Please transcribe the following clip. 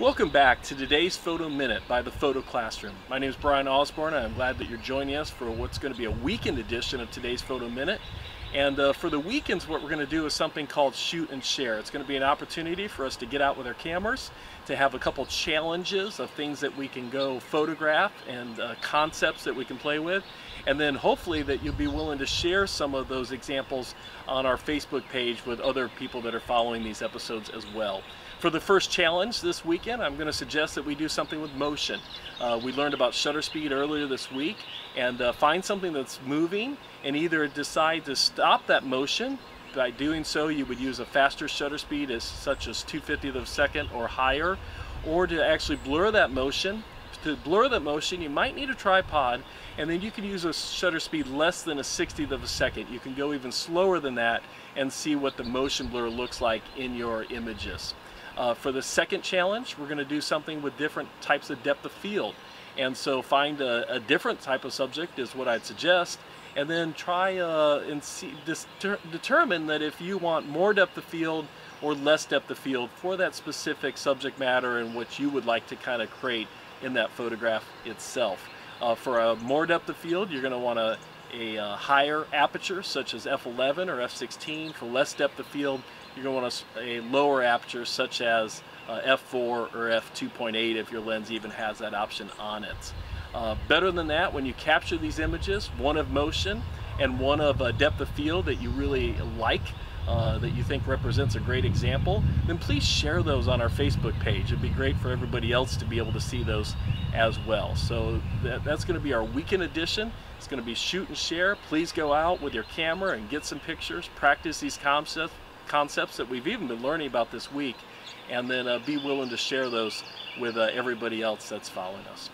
Welcome back to today's Photo Minute by the Photo Classroom. My name is Brian Osborne I'm glad that you're joining us for what's going to be a weekend edition of today's Photo Minute. And uh, for the weekends, what we're going to do is something called shoot and share. It's going to be an opportunity for us to get out with our cameras, to have a couple challenges of things that we can go photograph and uh, concepts that we can play with. And then hopefully that you'll be willing to share some of those examples on our Facebook page with other people that are following these episodes as well. For the first challenge this weekend, I'm going to suggest that we do something with motion. Uh, we learned about shutter speed earlier this week and uh, find something that's moving and either decide to stop that motion. By doing so, you would use a faster shutter speed as such as 250th of a second or higher, or to actually blur that motion. To blur that motion, you might need a tripod, and then you can use a shutter speed less than a 60th of a second. You can go even slower than that and see what the motion blur looks like in your images. Uh, for the second challenge, we're going to do something with different types of depth of field. And so find a, a different type of subject is what I'd suggest. And then try uh, and see, determine that if you want more depth of field or less depth of field for that specific subject matter and what you would like to kind of create in that photograph itself. Uh, for a more depth of field, you're going to want a, a, a, uh, higher aperture such as f11 or f16. For less depth of field, you're going to want a, a lower aperture such as uh, f4 or f2.8 if your lens even has that option on it. Uh, better than that, when you capture these images, one of motion and one of uh, depth of field that you really like, uh, that you think represents a great example, then please share those on our Facebook page. It'd be great for everybody else to be able to see those as well. So that, that's going to be our weekend edition. It's going to be shoot and share. Please go out with your camera and get some pictures, practice these concepts, concepts that we've even been learning about this week, and then uh, be willing to share those with uh, everybody else that's following us.